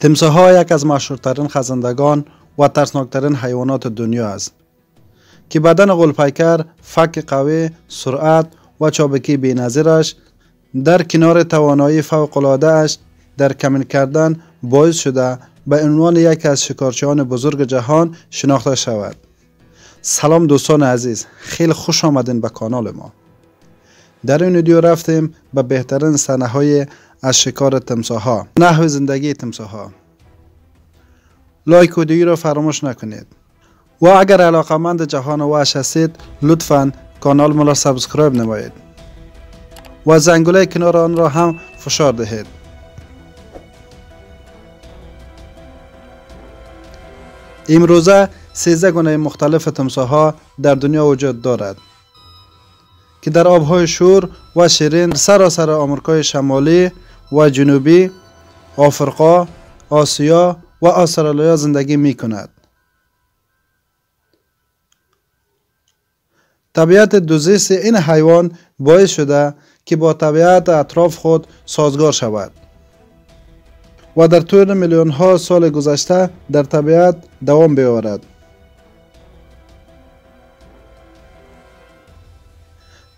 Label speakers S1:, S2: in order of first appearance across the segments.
S1: تمساح یک از مشهورترین خزندگان و ترسناکترین حیوانات دنیا است که بدن غلپیکر، فک قوی، سرعت و چابکی بینظیرش در کنار توانایی فوقلاده اش در کمین کردن باعث شده به عنوان یکی از شکارچیان بزرگ جهان شناخته شود. سلام دوستان عزیز خیلی خوش آمدین به کانال ما در این ویدیو رفتیم به بهترین سنه های از شکار تمساح ها نحوه زندگی تمساح ها like و را فراموش نکنید. و اگر علاقمند جهان وحش هستید لطفا کانال ما را subscribe نمایید. و زنگوله کنار آن را هم فشار دهید. امروزه 13 گونه مختلف تمساح ها در دنیا وجود دارد که در آبهای شور و شیرین سراسر آمریکای شمالی و جنوبی آفریقا آسیا و استرالیا زندگی می کند. طبیعت دوزیست این حیوان باعث شده که با طبیعت اطراف خود سازگار شود و در طول میلیون ها سال گذشته در طبیعت دوام بیاورد.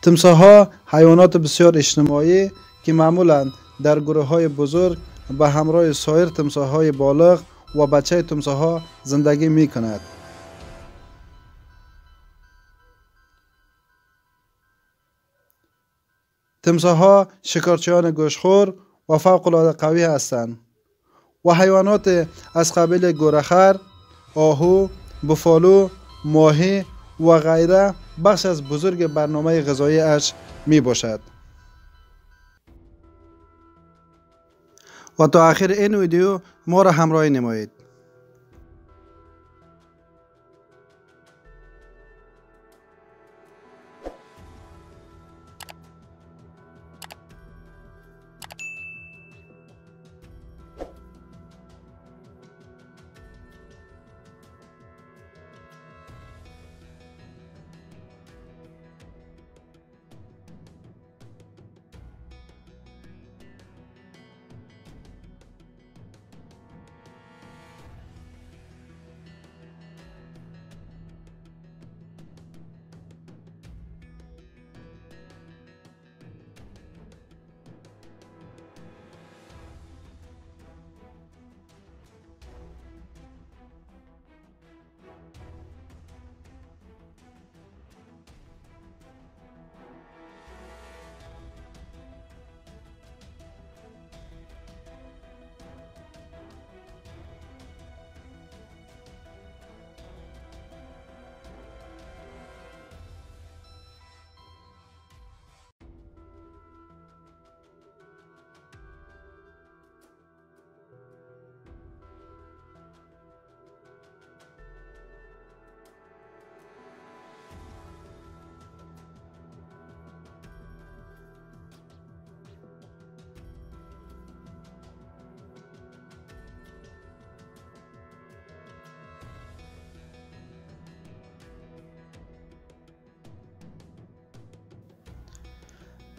S1: تمساح ها حیوانات بسیار اجتماعی که معمولا در گروه های بزرگ به همراه سایر تمساح های بالغ و بچه تمساح ها زندگی می کند. تمساح ها شکارچیان گوشخور و فوق العاده قوی هستند و حیوانات از قبیل گورخر، آهو، بفالو، ماهی و غیره بخش از بزرگ برنامه غذایی اش می باشد. و تا آخر این ویدیو ما را همراهی نمایید.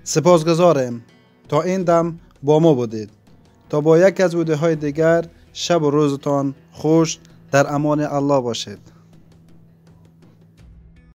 S1: سپاسگزارم. تا این دم با ما بودید. تا با یک از ویدیوهای دیگر شب و روزتان خوش در امان الله باشید.